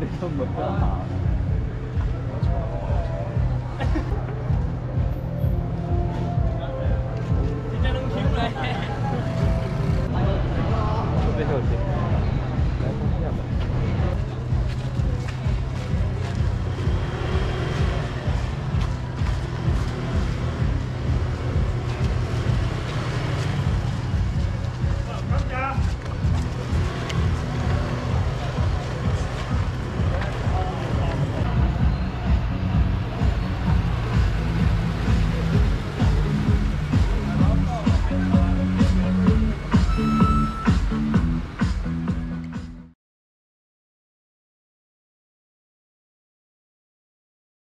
没什么好。